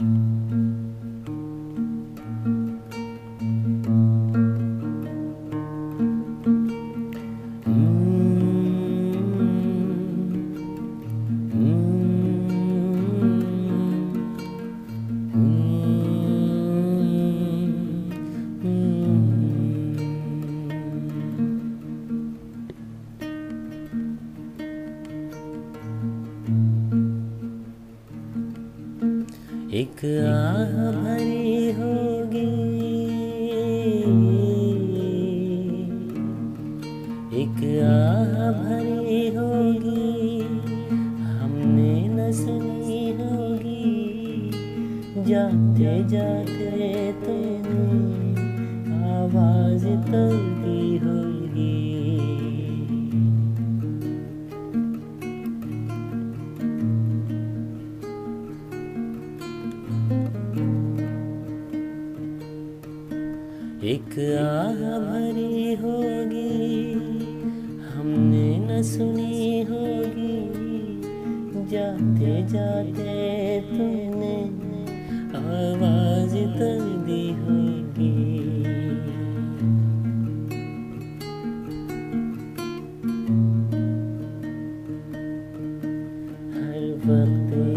Mm-hmm. एक आह भरी होगी। एक आह भरी होगी। हमने न सुनी होगी। जाते जाते तुमने आवाज़ तो दी होगी। एक आह भरी होगी, हमने न सुनी होगी। जाते जाते तुमने आवाज़ तो दी होगी। हर वक्त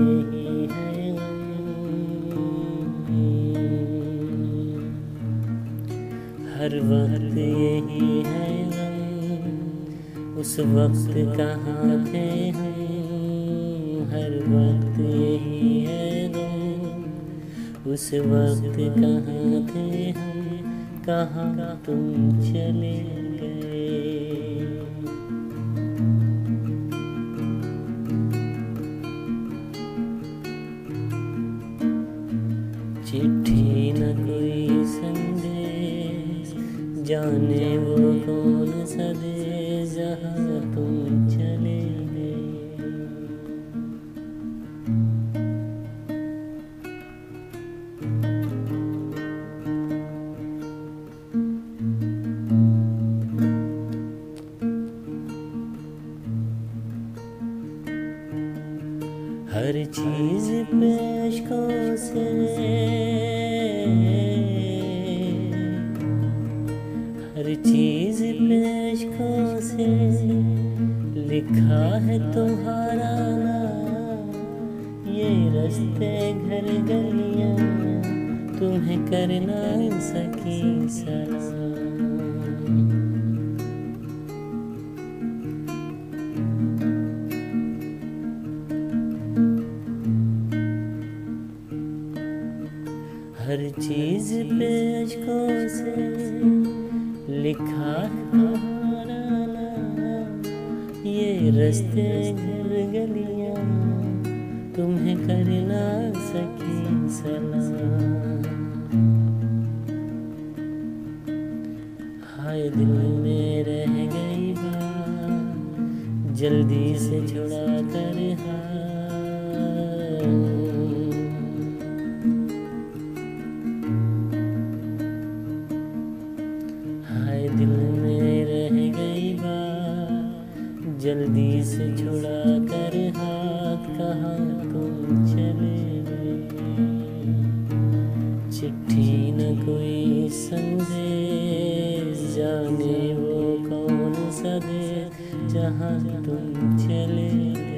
हर वक्त यही है गम। उस वक्त कहाँ थे हम हर वक्त यही है गम। उस वक्त कहाँ थे हम कहाँ तुम चले गए चिट्ठी जाने वो कौन सा देश जहाँ तुम चले हर चीज़ पेशकों से चीज़ पेशकों से लिखा है तुम्हारा नाम। ये रास्ते घर गलियाँ। तुम्हें करना सकी सलाम। हर चीज़ पेशकों से लिखा है ये रास्ते घर गलियाँ, तुम्हें करना सकी सलाम हाय दिल में रह गई बात, जल्दी से छुड़ा कर हाथ दिल में रह गई बात, जल्दी से छुड़ा कर हाथ कहाँ तुम चले गए। चिट्ठी न कोई संदेश, जाने वो कौन सा देश जहाँ तुम चले गए।